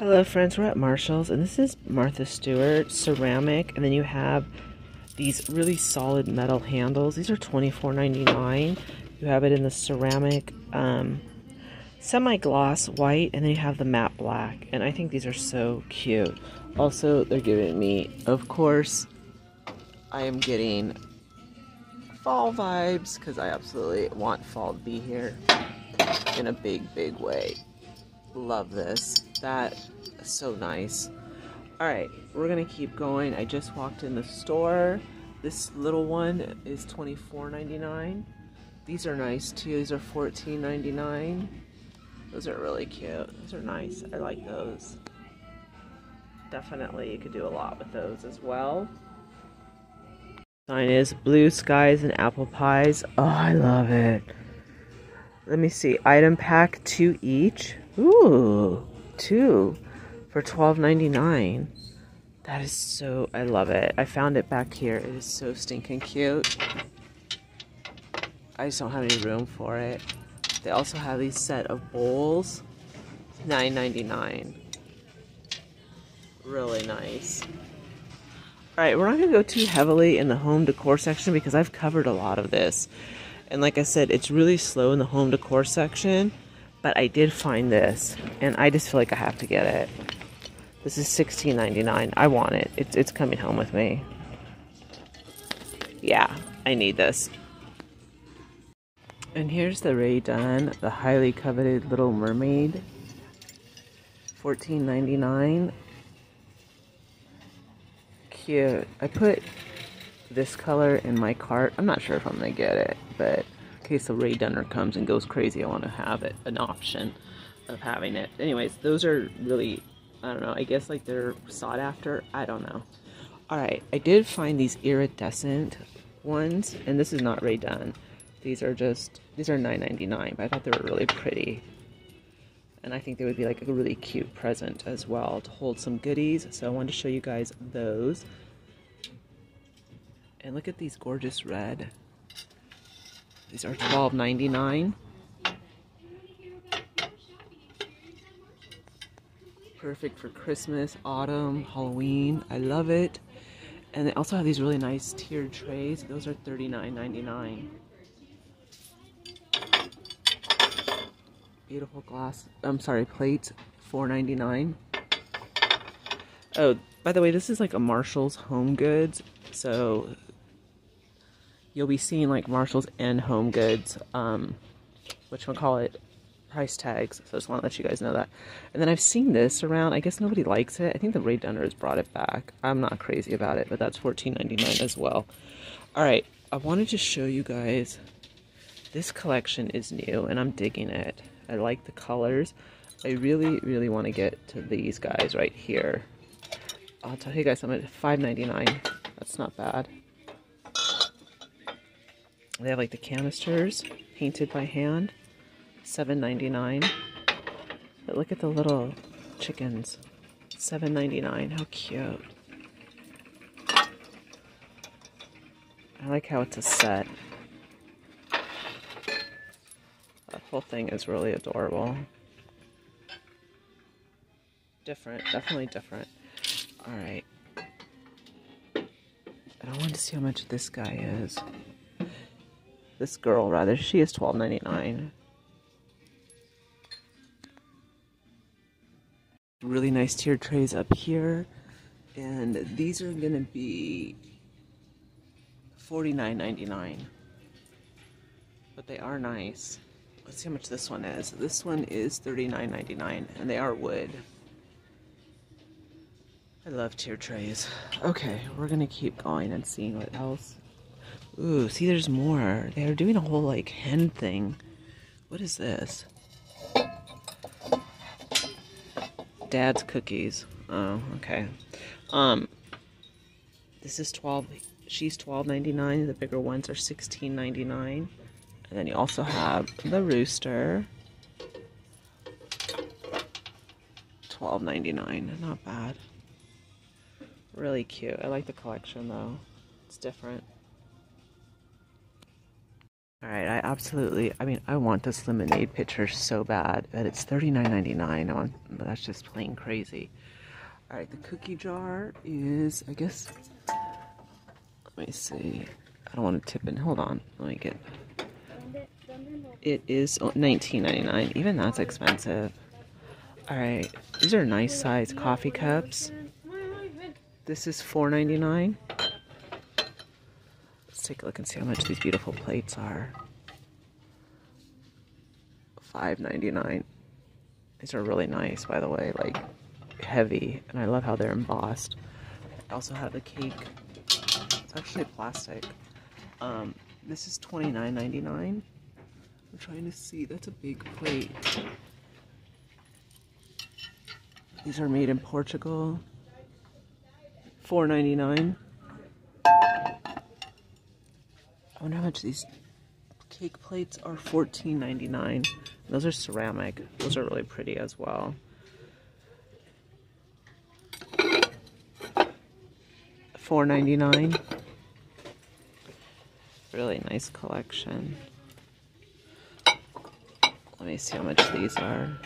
Hello friends, we're at Marshall's and this is Martha Stewart ceramic and then you have these really solid metal handles. These are $24.99. You have it in the ceramic um, semi-gloss white and then you have the matte black and I think these are so cute. Also, they're giving me, of course, I am getting fall vibes because I absolutely want fall to be here in a big, big way. Love this. That so nice. All right, we're gonna keep going. I just walked in the store. This little one is $24.99. These are nice too. These are $14.99. Those are really cute. Those are nice. I like those. Definitely, you could do a lot with those as well. Sign is blue skies and apple pies. Oh, I love it. Let me see. Item pack two each. Ooh, two for $12.99. That is so, I love it. I found it back here. It is so stinking cute. I just don't have any room for it. They also have these set of bowls. $9.99. Really nice. Alright, we're not to go too heavily in the home decor section because I've covered a lot of this. And like I said, it's really slow in the home decor section. But I did find this, and I just feel like I have to get it. This is $16.99. I want it. It's, it's coming home with me. Yeah, I need this. And here's the Rae Dunn, the highly coveted Little Mermaid. $14.99. Cute. I put this color in my cart. I'm not sure if I'm going to get it, but case the Rae Dunner comes and goes crazy, I want to have it, an option of having it. Anyways, those are really, I don't know, I guess like they're sought after. I don't know. Alright, I did find these iridescent ones, and this is not Rae Dunn. These are just, these are $9.99, but I thought they were really pretty. And I think they would be like a really cute present as well to hold some goodies. So I wanted to show you guys those. And look at these gorgeous red. These are $12.99. Perfect for Christmas, autumn, Halloween. I love it. And they also have these really nice tiered trays. Those are $39.99. Beautiful glass. I'm sorry, plates. $4.99. Oh, by the way, this is like a Marshall's Home Goods. So you'll be seeing like Marshalls and Home Goods, um, which we'll call it price tags. So I just want to let you guys know that. And then I've seen this around. I guess nobody likes it. I think the Rae Dunner has brought it back. I'm not crazy about it, but that's $14.99 as well. All right, I wanted to show you guys. This collection is new, and I'm digging it. I like the colors. I really, really want to get to these guys right here. I'll tell you guys, I'm at $5.99. That's not bad. They have like the canisters painted by hand, $7.99. But look at the little chickens, $7.99. How cute. I like how it's a set. That whole thing is really adorable. Different, definitely different. Alright. I want to see how much this guy is. This girl, rather. She is twelve ninety nine. Really nice tiered trays up here. And these are to be forty nine ninety nine. But they are nice. Let's see how much this one is. This one is thirty nine ninety nine, and they are wood. I love tier trays. Okay, we're gonna keep going and seeing what else Ooh, see, there's more. They're doing a whole, like, hen thing. What is this? Dad's cookies. Oh, okay. Um, this is 12, she's 12.99. The bigger ones are 16.99. And then you also have the rooster. 12.99. Not bad. Really cute. I like the collection, though. It's different. All right, I absolutely, I mean, I want this lemonade pitcher so bad, but it's $39.99. That's just plain crazy. All right, the cookie jar is, I guess, let me see. I don't want to tip in. Hold on. Let me get. It is $19.99. Even that's expensive. All right, these are nice size coffee cups. This is $4.99. Let's take a look and see how much these beautiful plates are. $5.99. These are really nice, by the way, like heavy, and I love how they're embossed. I also have the cake. It's actually plastic. Um, this is $29.99. I'm trying to see. That's a big plate. These are made in Portugal. $4.99. wonder how much these cake plates are $14.99. Those are ceramic. Those are really pretty as well. $4.99. Really nice collection. Let me see how much these are.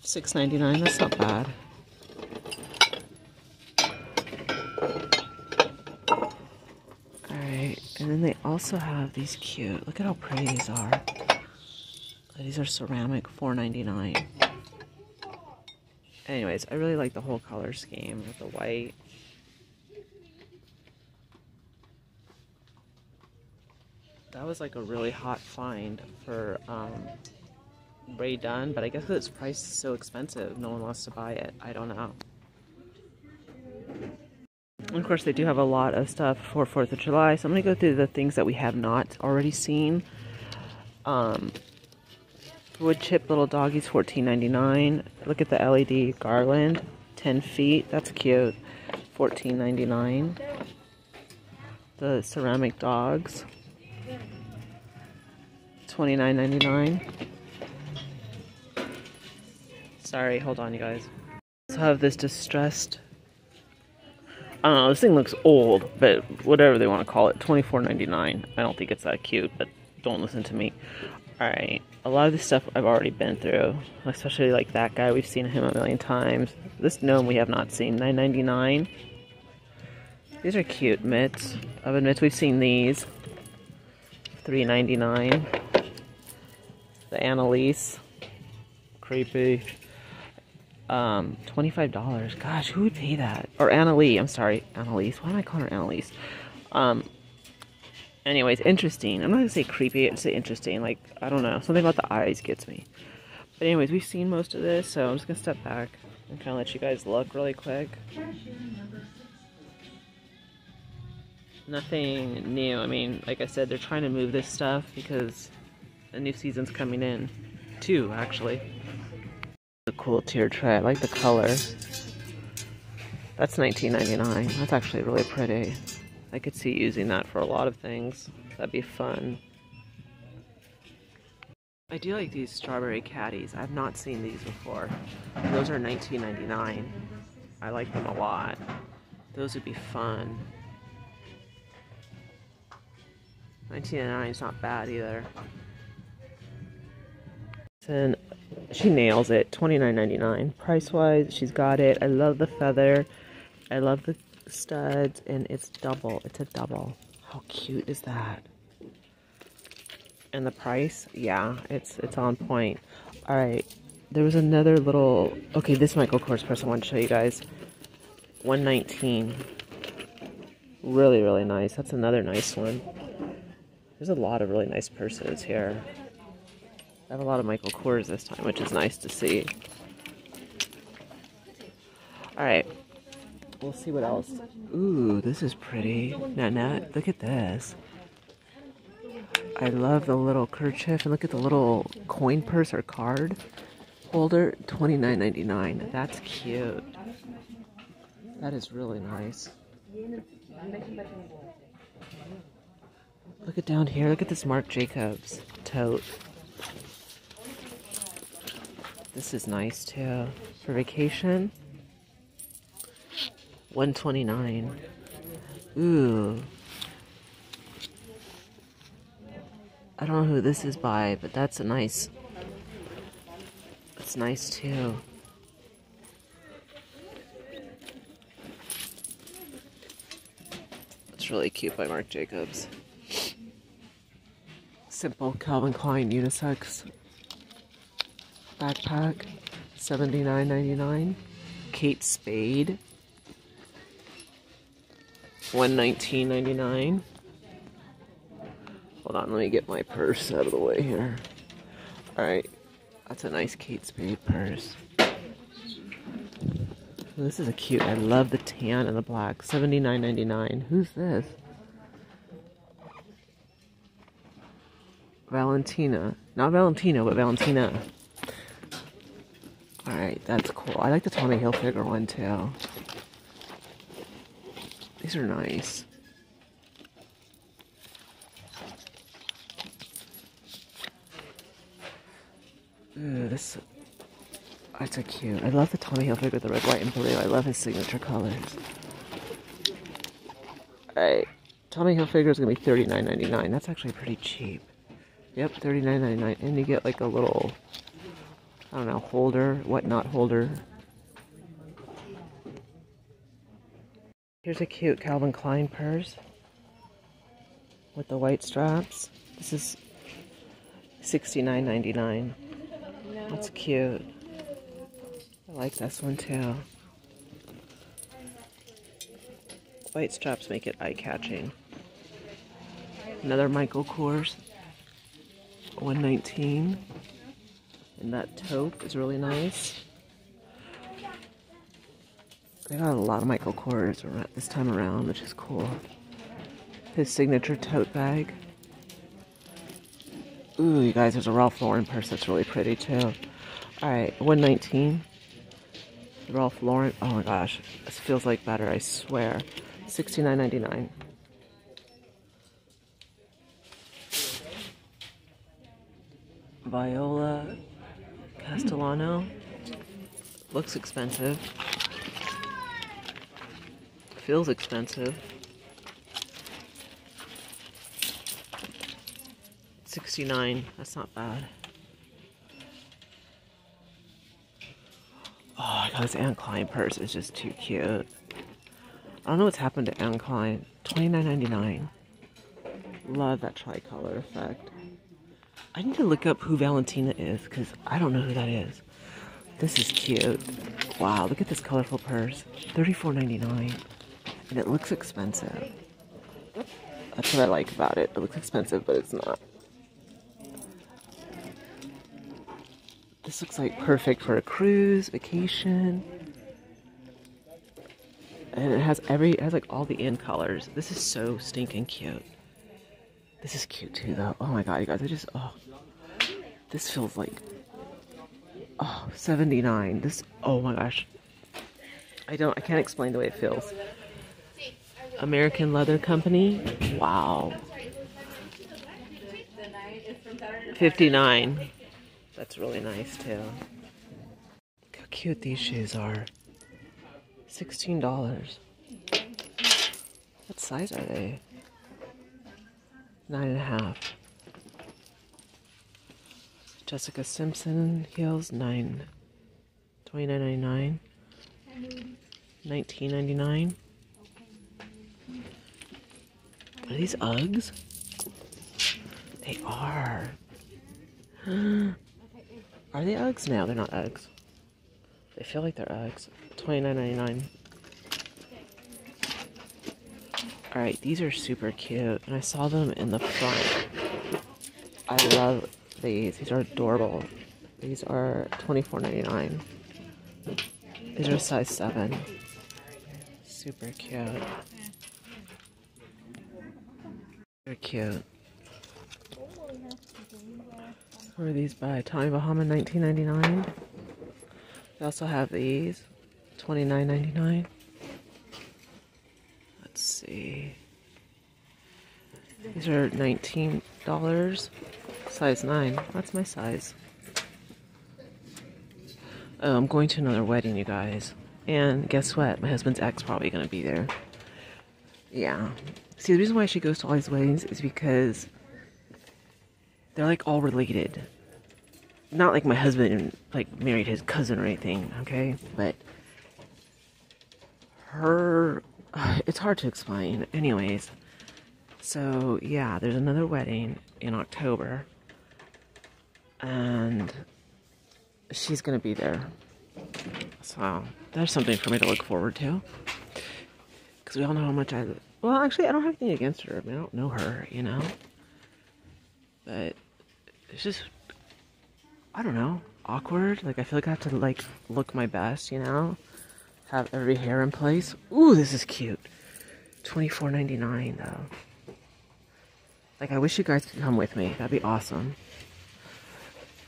Six ninety nine. That's not bad. All right, and then they also have these cute. Look at how pretty these are. These are ceramic, four ninety nine. Anyways, I really like the whole color scheme with the white. That was like a really hot find for um, Rae Dunn, but I guess its price is so expensive, no one wants to buy it. I don't know. And of course, they do have a lot of stuff for 4th of July, so I'm going to go through the things that we have not already seen. Um, wood chip little doggies, $14.99. Look at the LED garland, 10 feet. That's cute. $14.99. The ceramic dogs, $29.99. Sorry, hold on, you guys. So have this distressed. Know. This thing looks old, but whatever they want to call it, twenty four ninety nine. I don't think it's that cute, but don't listen to me. All right, a lot of this stuff I've already been through, especially like that guy. We've seen him a million times. This gnome we have not seen. Nine ninety nine. These are cute mitts. Oven mitts. We've seen these. Three ninety nine. The Annalise. Creepy um, $25. Gosh, who would pay that? Or Annalise, I'm sorry, Annalise. Why am I calling her Annalise? Um, anyways, interesting. I'm not gonna say creepy, I'd say interesting. Like, I don't know, something about the eyes gets me. But anyways, we've seen most of this, so I'm just gonna step back and kind of let you guys look really quick. Nothing new. I mean, like I said, they're trying to move this stuff because a new season's coming in. Two, actually. A cool tier tray. I like the color. That's $19.99. That's actually really pretty. I could see using that for a lot of things. That'd be fun. I do like these strawberry caddies. I've not seen these before. Those are $19.99. I like them a lot. Those would be fun. $19.99 is not bad either. And she nails it. $29.99. Price wise, she's got it. I love the feather. I love the studs. And it's double. It's a double. How cute is that? And the price, yeah, it's it's on point. All right, there was another little. Okay, this Michael Kors purse I want to show you guys. 119. Really, really nice. That's another nice one. There's a lot of really nice purses here. I have a lot of Michael Kors this time, which is nice to see. Alright. We'll see what else. Ooh, this is pretty. Nanette, look at this. I love the little kerchief. And look at the little coin purse or card holder. $29.99. That's cute. That is really nice. Look at down here. Look at this Marc Jacobs tote. This is nice too. For vacation. 129 Ooh. I don't know who this is by, but that's a nice. It's nice too. It's really cute by Marc Jacobs. Simple Calvin Klein unisex backpack, seventy nine ninety nine. Kate Spade, one nineteen ninety nine. Hold on, let me get my purse out of the way here. Alright, that's a nice Kate Spade purse. This is a cute, I love the tan and the black. Seventy nine ninety nine. Who's this? Valentina. Not Valentina, but Valentina. That's cool. I like the Tommy Hilfiger one too. These are nice. Ooh, this that's a cute. I love the Tommy Hilfiger, the red, white, and blue. I love his signature colors. Alright. Tommy Hilfiger is gonna be $39.99. That's actually pretty cheap. Yep, $39.99. And you get like a little I don't know, holder, whatnot holder. Here's a cute Calvin Klein purse with the white straps. This is $69.99. That's cute. I like this one too. White straps make it eye-catching. Another Michael Kors. 119 and that taupe is really nice. They got a lot of Michael Kors this time around, which is cool. His signature tote bag. Ooh, you guys, there's a Ralph Lauren purse that's really pretty too. Alright, 119 Ralph Lauren. Oh my gosh, this feels like better, I swear. 69.99. Viola Castellano. Looks expensive. Feels expensive. 69. That's not bad. Oh, I got this Anne Klein purse. It's just too cute. I don't know what's happened to Anne Klein. $29.99. Love that tricolor effect. I need to look up who Valentina is because I don't know who that is. This is cute. Wow, look at this colorful purse. $34.99. And it looks expensive. That's what I like about it. It looks expensive, but it's not. This looks like perfect for a cruise, vacation. And it has every, it has like all the in colors. This is so stinking cute. This is cute too, though. Oh my god, you guys, I just, oh. This feels like, oh, 79. This, oh my gosh. I don't, I can't explain the way it feels. American Leather Company. Wow. 59. That's really nice too. Look how cute these shoes are. $16. What size are they? nine and a half. Jessica Simpson heels nine. Twenty nine ninety nine. Nineteen ninety nine. Are these Uggs? They are. are they Uggs? No, they're not Uggs. They feel like they're Uggs. Twenty nine ninety nine. Alright, these are super cute. And I saw them in the front. I love these. These are adorable. These are $24.99. These are size 7. Super cute. They're cute. What are these by Tommy Bahama 19.99? They also have these $29.99 see. These are $19. Size 9. That's my size. Oh, I'm going to another wedding, you guys. And guess what? My husband's ex probably gonna be there. Yeah. See, the reason why she goes to all these weddings is because they're like all related. Not like my husband like married his cousin or anything, okay? But her, it's hard to explain. Anyways, so yeah, there's another wedding in October, and she's gonna be there. So there's something for me to look forward to. Because we all know how much I. Well, actually, I don't have anything against her. I mean, I don't know her, you know? But it's just. I don't know. Awkward. Like, I feel like I have to, like, look my best, you know? Have every hair in place. Ooh, this is cute. Twenty four ninety nine though. Like, I wish you guys could come with me. That'd be awesome.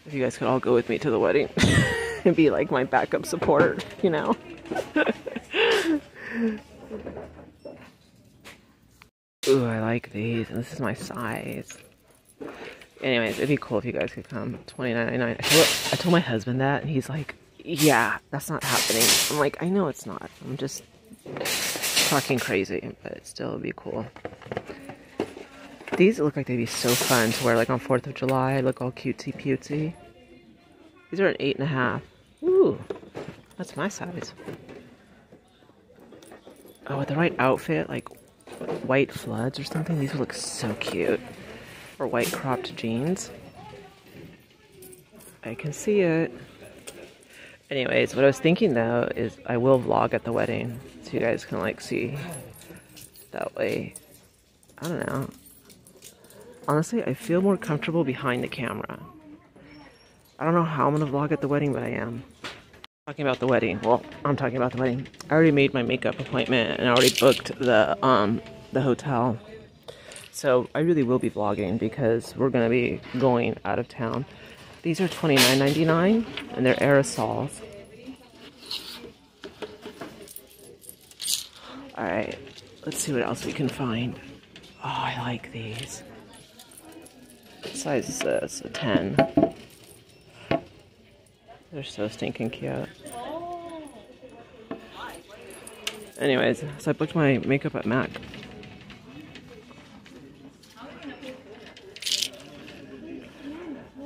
If you guys could all go with me to the wedding. and be like my backup support, you know? Ooh, I like these. And this is my size. Anyways, it'd be cool if you guys could come. Twenty nine ninety nine. I told, my husband that, and he's like, "Yeah, that's not happening." I'm like, "I know it's not. I'm just talking crazy, but it still, it'd be cool." These look like they'd be so fun to wear, like on Fourth of July. Look all cutesy putesy. These are an eight and a half. Ooh, that's my size. Oh, with the right outfit, like white floods or something, these would look so cute. Or white cropped jeans. I can see it. Anyways, what I was thinking though is I will vlog at the wedding so you guys can like see that way. I don't know. Honestly, I feel more comfortable behind the camera. I don't know how I'm gonna vlog at the wedding, but I am. Talking about the wedding. Well, I'm talking about the wedding. I already made my makeup appointment and I already booked the um the hotel. So I really will be vlogging because we're gonna be going out of town. These are $29.99 and they're Aerosoles. Alright, let's see what else we can find. Oh, I like these. Size uh, is this? A 10. They're so stinking cute. Anyways, so I booked my makeup at MAC.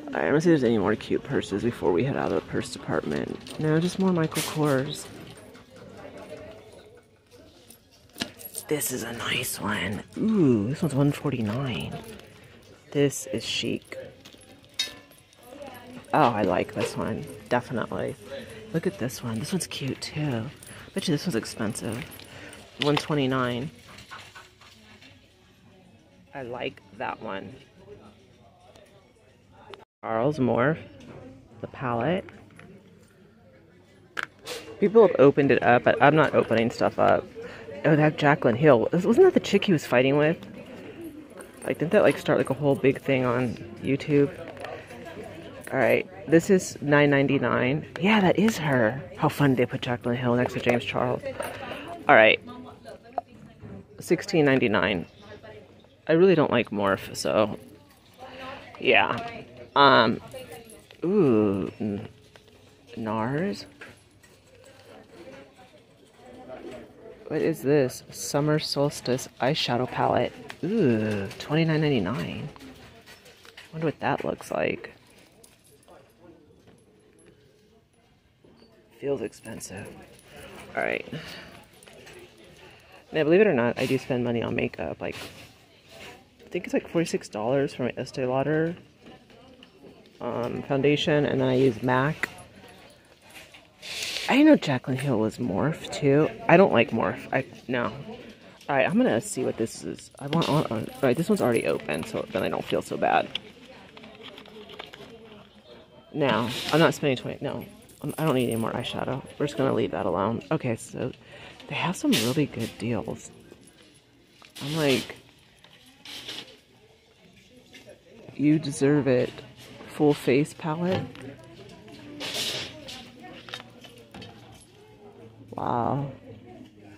I'm gonna see if there's any more cute purses before we head out of the purse department. No, just more Michael Kors. This is a nice one. Ooh, this one's 149. This is chic. Oh, I like this one. Definitely. Look at this one. This one's cute too. Bet you this one's expensive. 129. I like that one. Charles Morphe. The palette. People have opened it up, but I'm not opening stuff up. Oh, that Jaclyn Hill. Wasn't that the chick he was fighting with? Like, didn't that like start like a whole big thing on YouTube? All right, this is nine ninety nine. Yeah, that is her. How fun they put Jaclyn Hill next to James Charles. All right, sixteen ninety nine. I really don't like Morphe, so yeah. Um, ooh, NARS. What is this? Summer Solstice eyeshadow palette. Ooh, twenty nine ninety nine. Wonder what that looks like. feels expensive. Alright. Now, believe it or not, I do spend money on makeup. Like, I think it's like $46 for my Estee Lauder um, foundation, and then I use MAC. I know Jaclyn Hill was Morphe, too. I don't like Morphe. I No. Alright, I'm gonna see what this is. I want, uh, alright, this one's already open, so then I don't feel so bad. Now, I'm not spending 20, no, I don't need any more eyeshadow. We're just to leave that alone. Okay, so they have some really good deals. I'm like, you deserve it. Full face palette. Wow.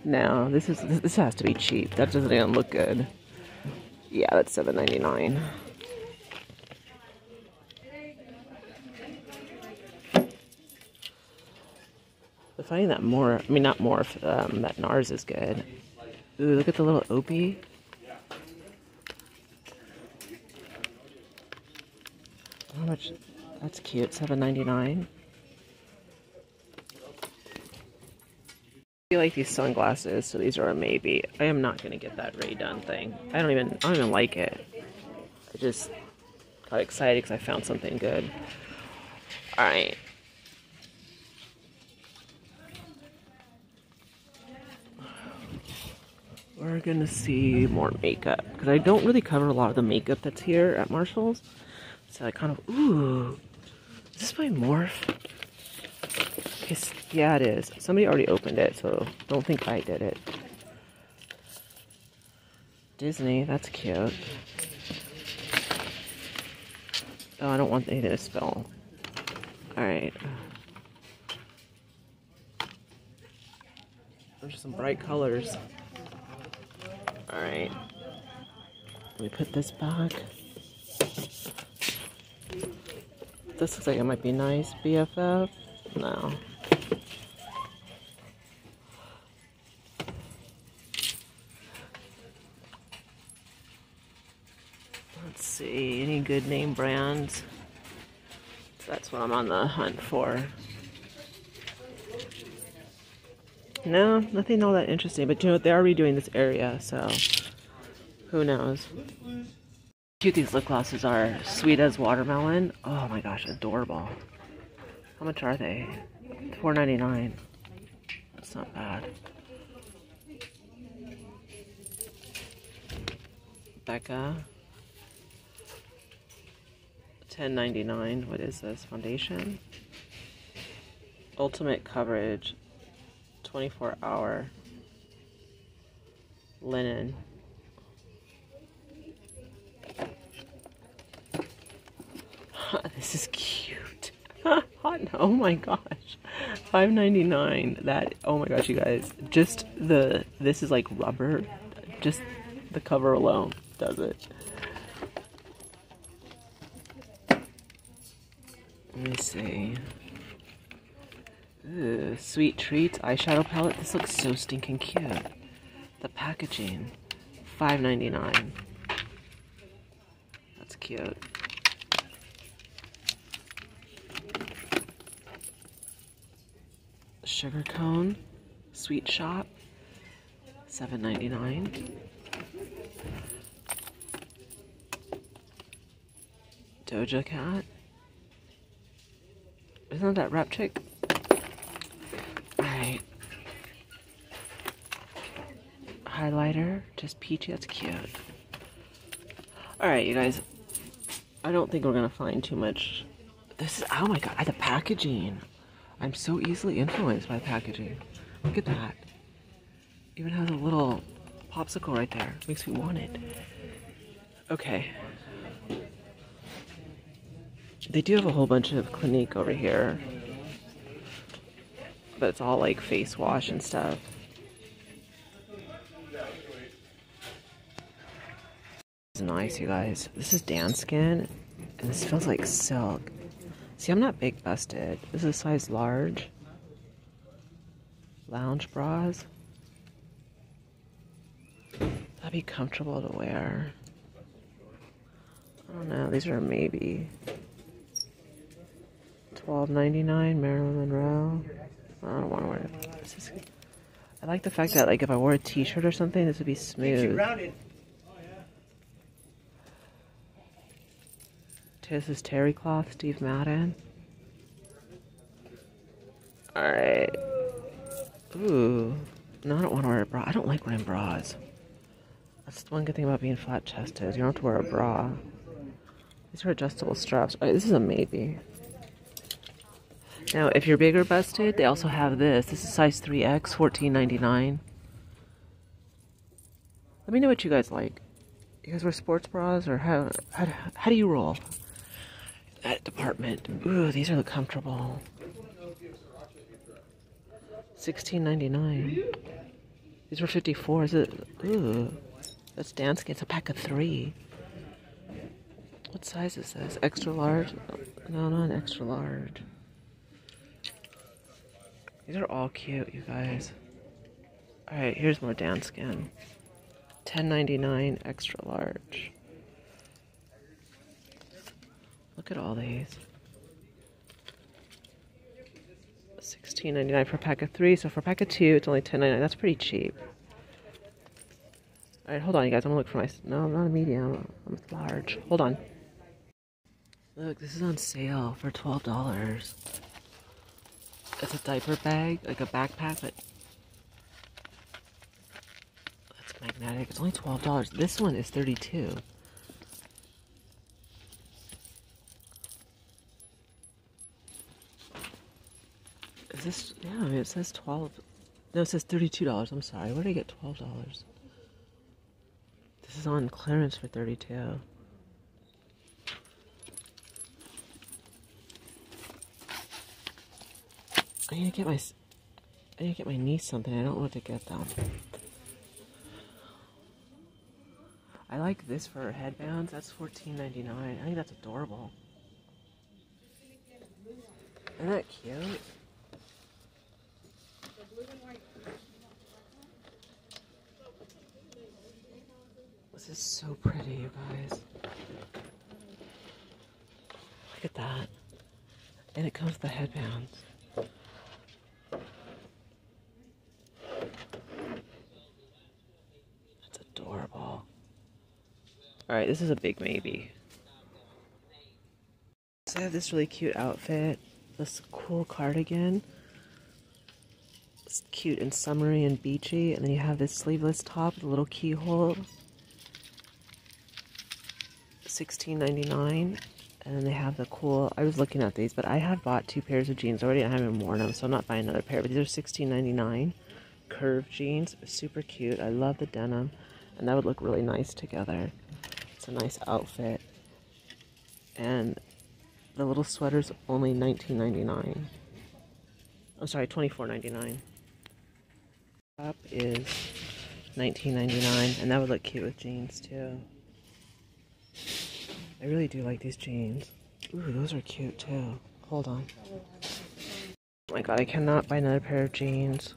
No, this is this has to be cheap. That doesn't even look good. Yeah, that's $7.99. I'm finding that more, I mean, not Morphe, um, that NARS is good. Ooh, look at the little Opie. How much? That's cute. Seven ninety nine. I like these sunglasses, so these are a maybe. I am not gonna get that Rae Dunn thing. I don't even. I don't even like it. I just got excited because I found something good. All right. We're gonna see more makeup because I don't really cover a lot of the makeup that's here at Marshall's. So I kind of, ooh, is this my Morphe? Yeah, it is. Somebody already opened it, so don't think I did it. Disney, that's cute. Oh, I don't want anything to spill. Alright. Those are some bright colors. Alright. Let me put this back. This looks like it might be nice. BFF? No. Let's see, any good name brands? That's what I'm on the hunt for. No, nothing all that interesting. But you know, what they are redoing this area, so who knows? cute these lip glosses are. Sweet as watermelon. Oh my gosh, adorable. How much are they? $4.99. That's not bad. Becca. $10.99. What is this? Foundation? Ultimate coverage. 24 hour. Linen. this is cute. oh my gosh. 5.99. That oh my gosh, you guys. Just the this is like rubber. Just the cover alone does it. Let me see. Ooh, sweet treat eyeshadow palette. This looks so stinking cute. The packaging. $5.99. That's cute. sugar cone, sweet shop, seven ninety nine. Doja Cat. Isn't that Rap Chick? Alright. Highlighter, just peachy, that's cute. Alright, you guys. I don't think we're gonna find too much. This is, oh my god, the packaging. I'm so easily influenced by packaging. Look at that. Even has a little popsicle right there. Makes me want it. Okay. They do have a whole bunch of Clinique over here. But it's all like face wash and stuff. Nice, you guys. This is Danskin, and this feels like silk. See, I'm not big busted. This is a size large. Lounge bras. That'd be comfortable to wear. I don't know. These are maybe $12.99 Marilyn Monroe. I don't want to wear it. I like the fact that like if I wore a t-shirt or something, this would be smooth. This is terry cloth, Steve Madden. Alright. Ooh. No, I don't want to wear a bra. I don't like wearing bras. That's the one good thing about being flat chested. You don't have to wear a bra. These are adjustable straps. Right, this is a maybe. Now, if you're bigger busted, they also have this. This is size 3X, $14.99. Let me know what you guys like. You guys wear sports bras, or how, how, how do you roll? that department. Ooh, these are the comfortable. Sixteen ninety nine. These were fifty four. Is it? Ooh, that's Danskin. It's a pack of three. What size is this? Extra large? No, not extra large. These are all cute, you guys. Alright, here's more. Ten ninety nine extra large. Look at all these. Sixteen ninety nine for a pack of three. So for a pack of two, it's only ten ninety nine. That's pretty cheap. All right, hold on, you guys. I'm gonna look for my. No, I'm not a medium. I'm a large. Hold on. Look, this is on sale for twelve dollars. It's a diaper bag, like a backpack, but that's magnetic. It's only twelve dollars. This one is thirty-two. Is this yeah, it says twelve no it says thirty-two dollars, I'm sorry. Where did I get twelve dollars? This is on clearance for thirty-two. I need to get my. I need to get my niece something. I don't know what to get them. I like this for headbands. That's fourteen ninety nine. I think that's adorable. Isn't that cute? This is so pretty, you guys. Look at that. And it comes with the headbands. That's adorable. This is a big maybe. So I have this really cute outfit. This cool cardigan. It's cute and summery and beachy. And then you have this sleeveless top with a little keyhole. $16.99 and then they have the cool I was looking at these but I have bought two pairs of jeans already I haven't worn them so I'm not buying another pair but these are $16.99 curved jeans super cute I love the denim and that would look really nice together a nice outfit and the little sweater's only $19.99 I'm sorry $24.99 top is $19.99 and that would look cute with jeans too I really do like these jeans. Ooh, those are cute too. Hold on. Oh my god, I cannot buy another pair of jeans.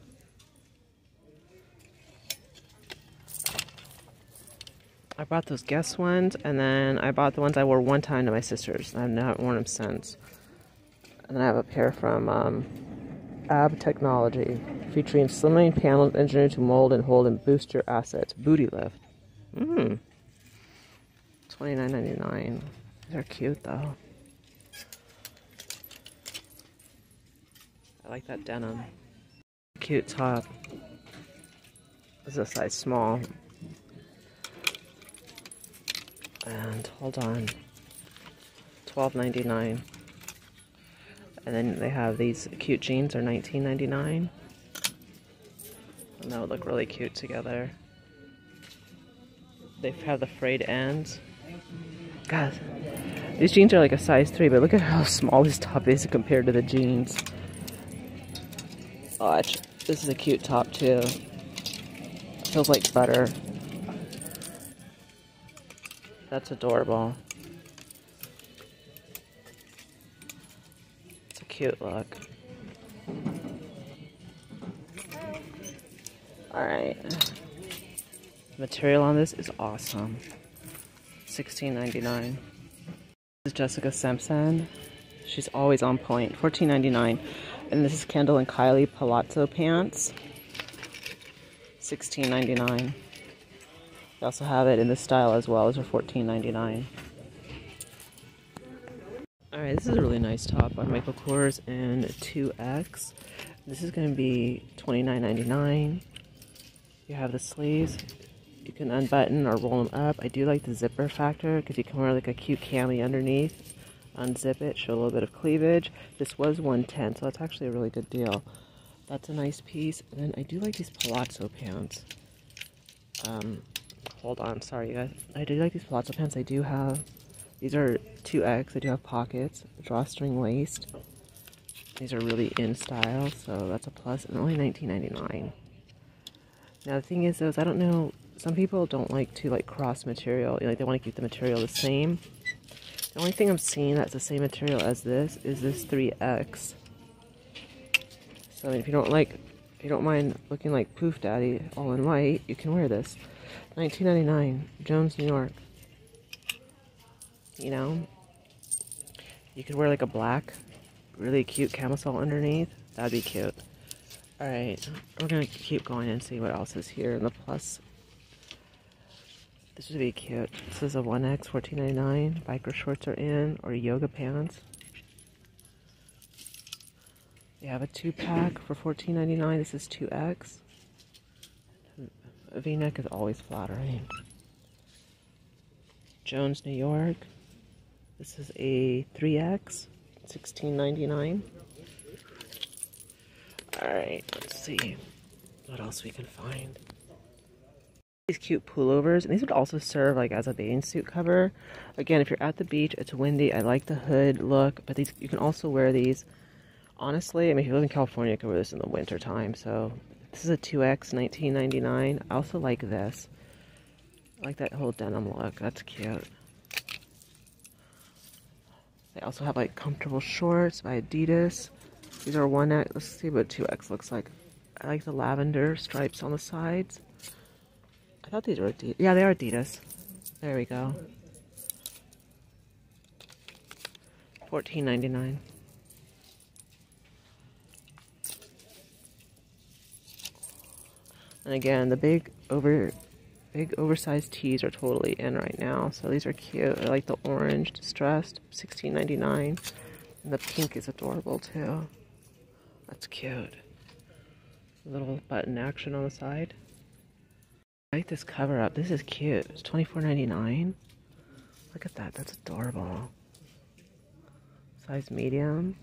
I bought those Guess ones, and then I bought the ones I wore one time to my sister's. I've not worn them since. And then I have a pair from um, Ab Technology, featuring slimming panels engineered to mold and hold and boost your assets. Booty lift. Mmm. $29.99. They're cute though. I like that denim. Cute top. This is a size small. And hold on. $12.99. And then they have these cute jeans are $19.99. And that would look really cute together. They have the frayed ends. God, these jeans are like a size 3, but look at how small this top is compared to the jeans. Watch, this is a cute top too. Feels like butter. That's adorable. It's a cute look. Alright. Material on this is awesome. $16.99. This is Jessica Simpson. She's always on point. $14.99. And this is Kendall and Kylie Palazzo pants. $16.99. They also have it in this style as well. Those are $14.99. Alright, this is a really nice top by Michael Kors in 2X. This is going to be $29.99. You have the sleeves. You can unbutton or roll them up. I do like the zipper factor because you can wear like a cute cami underneath. Unzip it, show a little bit of cleavage. This was 110 so that's actually a really good deal. That's a nice piece. And then I do like these palazzo pants. Um, hold on, sorry guys. I do like these palazzo pants. I do have, these are 2X. I do have pockets, drawstring waist. These are really in style, so that's a plus. And only $19.99. Now the thing is, though, is I don't know some people don't like to like cross material. Like they want to keep the material the same. The only thing I'm seeing that's the same material as this is this 3X. So I mean, if you don't like, if you don't mind looking like Puff Daddy all in white, you can wear this. 19.99, Jones, New York. You know, you could wear like a black, really cute camisole underneath. That'd be cute. All right, we're gonna keep going and see what else is here in the plus. This would be cute. This is a 1X, 14.99. Biker shorts are in, or yoga pants. You have a two pack for $14.99. This is 2X. A v-neck is always flattering. Jones, New York. This is a 3X, $16.99. Alright, let's see what else we can find. These cute pullovers, and these would also serve like as a bathing suit cover. Again, if you're at the beach, it's windy, I like the hood look, but these you can also wear these honestly, I mean, if you live in California, you can wear this in the winter time. So this is a 2X, 19.99. I also like this. I like that whole denim look. That's cute. They also have like comfortable shorts by Adidas. These are 1X. Let's see what 2X looks like. I like the lavender stripes on the sides. I thought these were Adidas. Yeah, they are Adidas. There we go. $14.99. And again, the big over big oversized tees are totally in right now. So these are cute. I like the orange distressed, $16.99. And the pink is adorable too. That's cute. Little button action on the side. I like this cover up. This is cute. It's $24.99. Look at that. That's adorable. Size medium.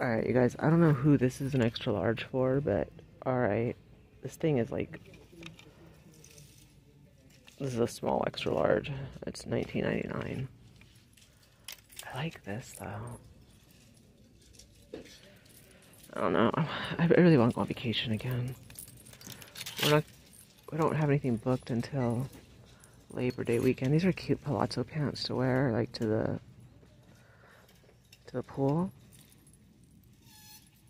Alright, you guys, I don't know who this is an extra large for, but alright. This thing is like... This is a small extra large. It's $19.99. I like this, though. I don't know. I really want to go on vacation again. We're not... We don't have anything booked until Labor Day weekend. These are cute palazzo pants to wear, like, to the... To the pool.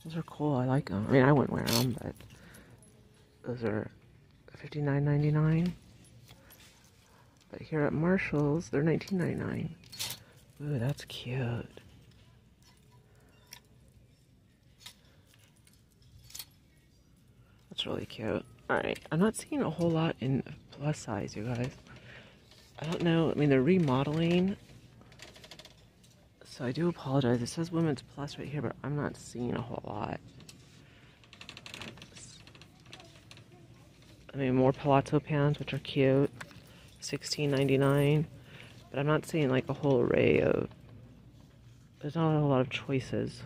Those are cool. I like them. I mean, I wouldn't wear them, but those are $59.99. But here at Marshall's, they're $19.99. Ooh, that's cute. That's really cute. Alright, I'm not seeing a whole lot in plus size, you guys. I don't know. I mean, they're remodeling so I do apologize. It says women's plus right here, but I'm not seeing a whole lot. I mean, more palazzo pants, which are cute. $16.99. But I'm not seeing like a whole array of... There's not a whole lot of choices.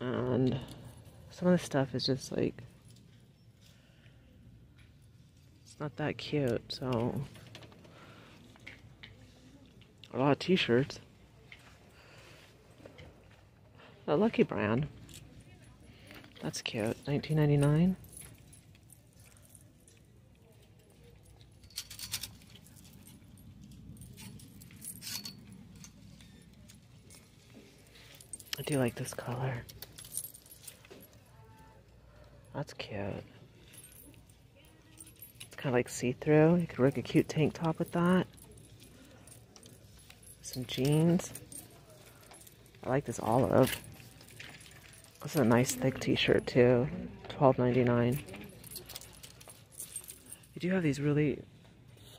And some of the stuff is just like... It's not that cute, so a lot of t-shirts. A Lucky brand. That's cute. 19.99. I do like this color. That's cute. It's kind of like see-through. You could work a cute tank top with that some jeans. I like this olive. This is a nice thick t-shirt too. $12.99. You do have these really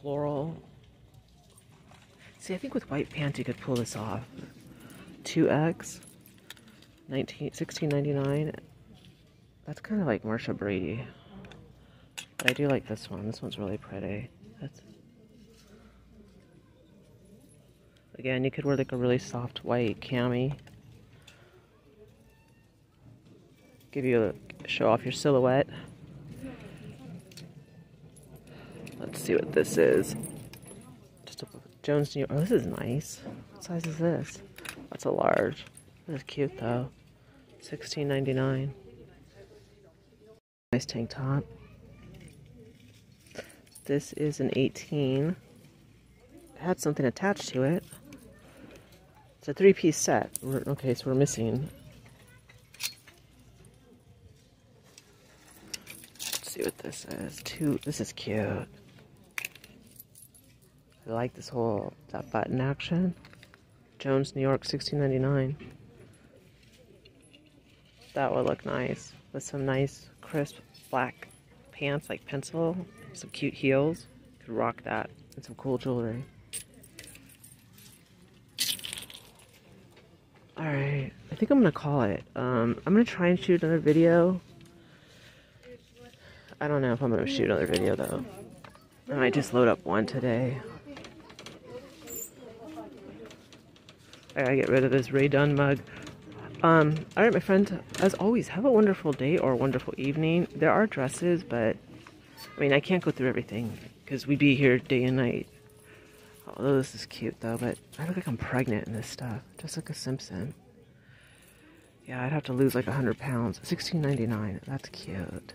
floral. See, I think with white pants you could pull this off. 2X, 19, $16.99. That's kind of like Marcia Brady. But I do like this one. This one's really pretty. That's Again, you could wear like a really soft white cami. Give you a show off your silhouette. Let's see what this is. Just a Jones New. Oh, this is nice. What size is this? That's a large. This is cute though. Sixteen ninety nine. Nice tank top. This is an 18. It had something attached to it. It's a three-piece set. We're, okay, so we're missing. Let's see what this is. Two. This is cute. I like this whole that button action. Jones, New York, sixteen ninety nine. That would look nice with some nice crisp black pants like pencil, some cute heels. Could rock that and some cool jewelry. Alright, I think I'm gonna call it. Um, I'm gonna try and shoot another video. I don't know if I'm gonna shoot another video though. I might just load up one today. I gotta get rid of this Rae Dunn mug. Um, alright, my friends, as always, have a wonderful day or a wonderful evening. There are dresses, but I mean, I can't go through everything because we'd be here day and night. Although this is cute though, but I look like I'm pregnant in this stuff, Jessica Simpson. Yeah, I'd have to lose like hundred pounds. Sixteen ninety nine. That's cute.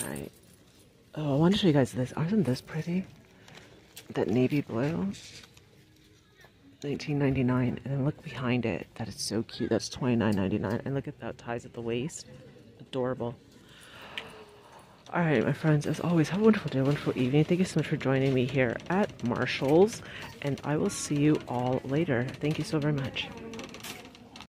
All right. Oh, I want to show you guys this. Isn't this pretty? That navy blue. 19.99 and then look behind it that is so cute that's 29.99 and look at that ties at the waist adorable all right my friends as always have a wonderful day wonderful evening. Thank you so much for joining me here at marshall's and i will see you all later. Thank you so very much